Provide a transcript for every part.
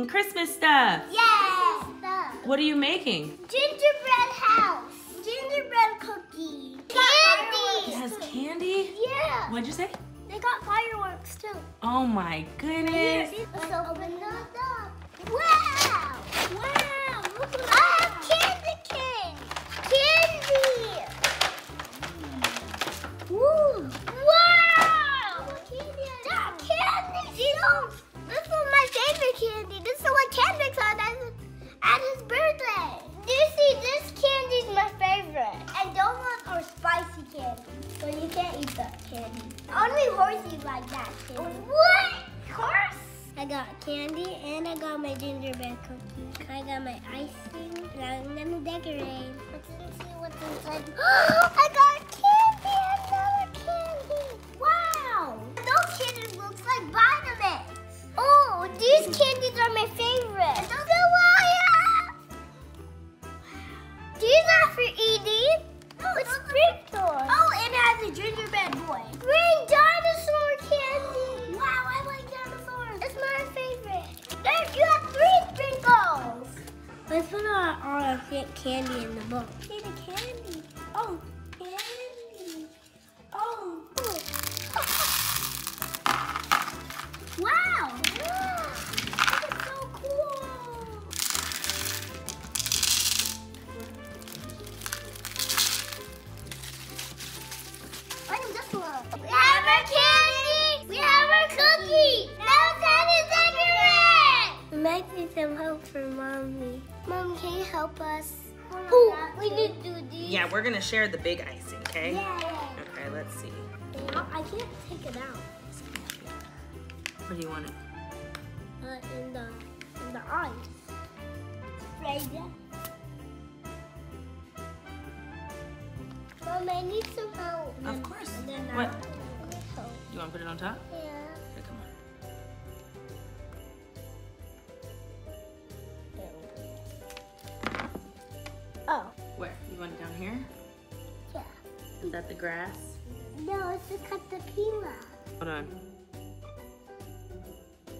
making Christmas stuff. Yes! What are you making? Gingerbread house. Gingerbread cookie. It Candy. has candy? Yeah. What'd you say? They got fireworks too. Oh my goodness. Let's open it up. I got my icing and I'm gonna decorate. Let's see what's inside. I got candy, another candy. Wow! Those candies looks like vitamins. Oh, these candies Let's put all our candy in the bowl. See the candy. Oh, help us? Oh, we need to do these. Yeah, we're gonna share the big icing, okay? Yeah. Okay, let's see. I can't take it out. Where do you want it? Uh, in the in the eyes. Right there. Mom, I need some help. Of course. What? I need help. You wanna put it on top? Yeah. Oh, Where? You want it down here? yeah. Is that the grass? No, it's to cut the pila. Hold on.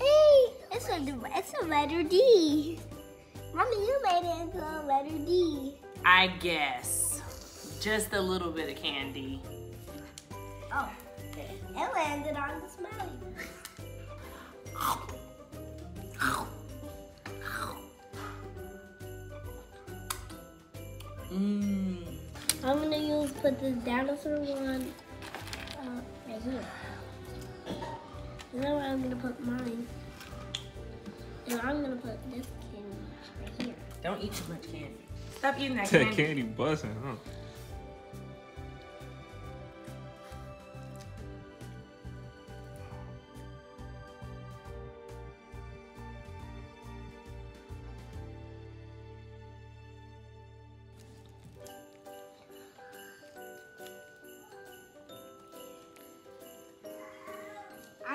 Hey, it's a it's a letter D. Mommy, you made it into a letter D. I guess. Just a little bit of candy. Oh, it landed on the smiley. Mmm. I'm gonna use put this dinosaur one uh, right here. And then I'm gonna put mine. And I'm gonna put this candy right here. Don't eat too much candy. Stop eating that That candy. candy busting, huh?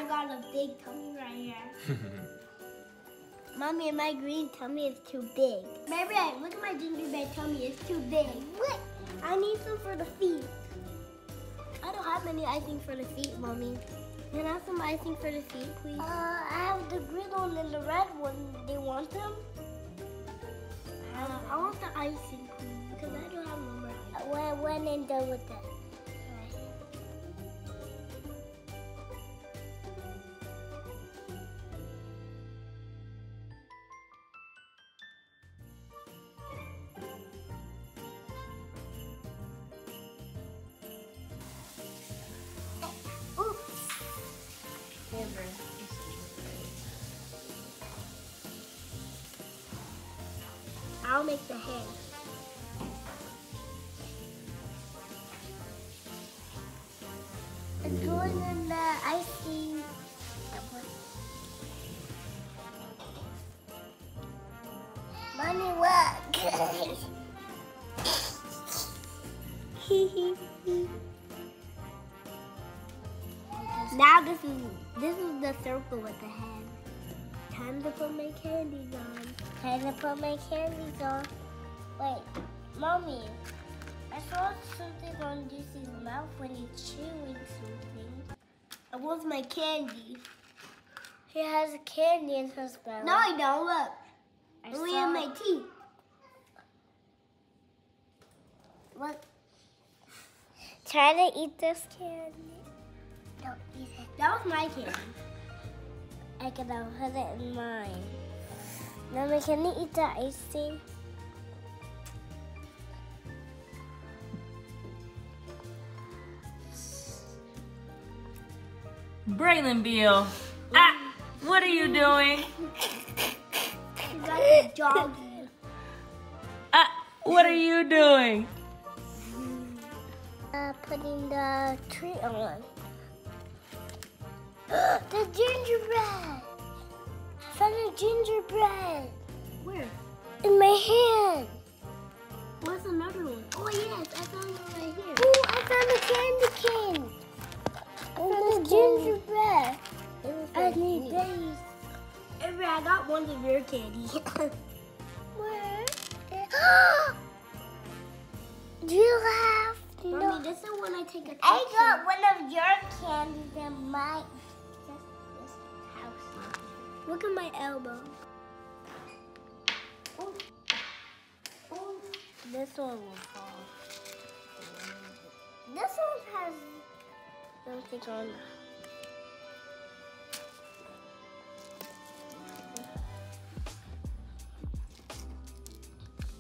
Got a big tummy right here. Mommy, my green tummy is too big. Maybe I look at my gingerbread tummy, it's too big. What? I need some for the feet. I don't have any icing for the feet, Mommy. Can I have some icing for the feet, please? Uh, I have the green one and the red one. Do you want them? Uh, I want the icing, please, because I don't have them right. When, when I'm done with that. Make the hair. It's going in the icing. Mommy, look. now this is this is the circle with the head. Time to put my candies on. Time to put my candies on. Wait, mommy. I saw something on Juicy's mouth when he's chewing something. I want my candy. He has a candy in his mouth. No, he don't. Look. I Only in my teeth. What? Try to eat this candy. Don't eat it. That was my candy. I can put it in mine. Now, we can eat the icing? Braylon Beal. Ah, what are you doing? Ah, what are you doing? Uh, putting the tree on. the gingerbread. I found a gingerbread. Where? In my hand. Where's another one? Oh yes, I found one right here. Oh, I found a candy cane. I found a gingerbread. I need these. Avery, I got one of your candy. Where? Do you have? Mommy, no. this is when I take a. I got one of your candies in my house. Look at my elbow. Oh. Oh. This one will fall. This one has something on.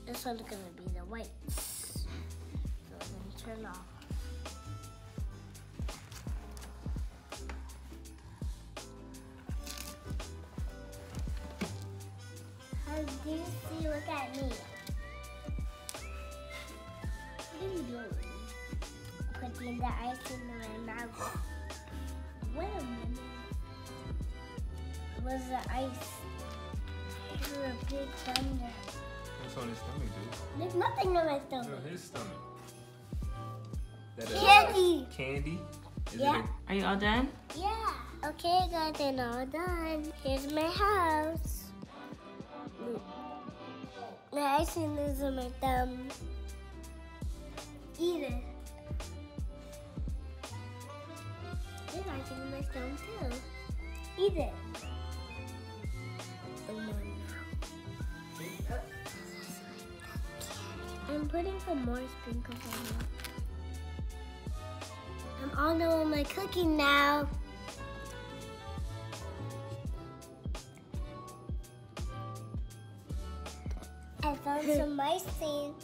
This one's gonna be the white. So I'm gonna turn off. How do you see? Look at me. What are you doing? Putting the ice in my mouth. Wait a minute. Was the ice? You're a big thunder. What's on his stomach, dude? There's nothing on my stomach. No, his stomach. That Candy. candy? Is Yeah. It Are you all done? Yeah. Okay, guys, and all done. Here's my house. The icing is on my thumb. Eat it. There's icing on my thumb too. Eat it. I'm putting some more sprinkles on it. I'm all done with my cooking now. I found some icing.